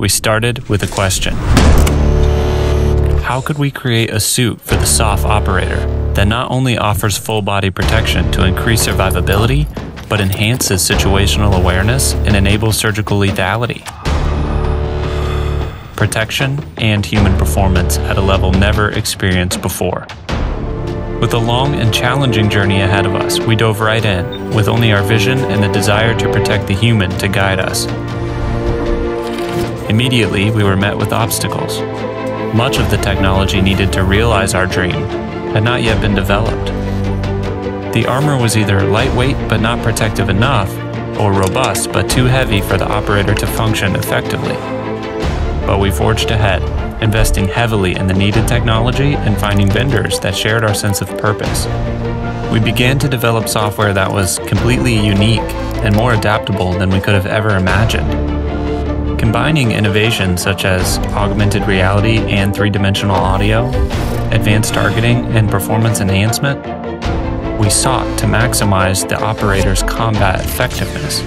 we started with a question. How could we create a suit for the SOF operator that not only offers full body protection to increase survivability, but enhances situational awareness and enables surgical lethality? Protection and human performance at a level never experienced before. With a long and challenging journey ahead of us, we dove right in, with only our vision and the desire to protect the human to guide us. Immediately, we were met with obstacles. Much of the technology needed to realize our dream had not yet been developed. The armor was either lightweight but not protective enough, or robust but too heavy for the operator to function effectively. But we forged ahead, investing heavily in the needed technology and finding vendors that shared our sense of purpose. We began to develop software that was completely unique and more adaptable than we could have ever imagined. Combining innovations such as augmented reality and three dimensional audio, advanced targeting, and performance enhancement, we sought to maximize the operator's combat effectiveness.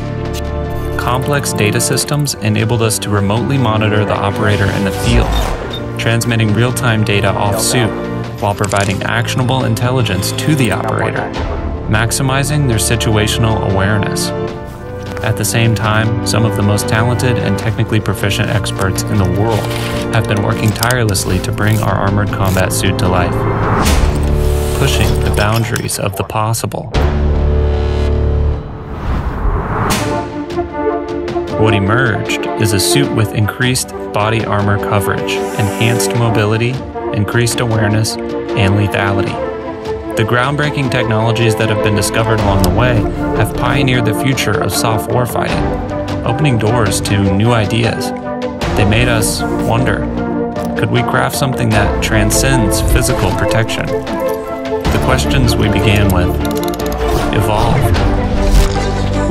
Complex data systems enabled us to remotely monitor the operator in the field, transmitting real time data off suit while providing actionable intelligence to the operator, maximizing their situational awareness. At the same time, some of the most talented and technically proficient experts in the world have been working tirelessly to bring our armored combat suit to life, pushing the boundaries of the possible. What emerged is a suit with increased body armor coverage, enhanced mobility, increased awareness, and lethality. The groundbreaking technologies that have been discovered along the way have pioneered the future of SOF warfighting, opening doors to new ideas. They made us wonder could we craft something that transcends physical protection? The questions we began with evolved.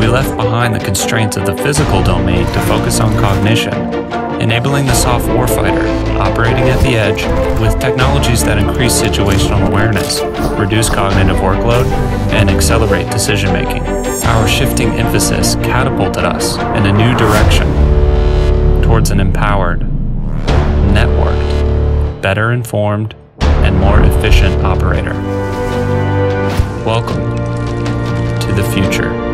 We left behind the constraints of the physical domain to focus on cognition enabling the SOF warfighter operating at the edge with technologies that increase situational awareness, reduce cognitive workload, and accelerate decision making. Our shifting emphasis catapulted us in a new direction towards an empowered, networked, better informed, and more efficient operator. Welcome to the future.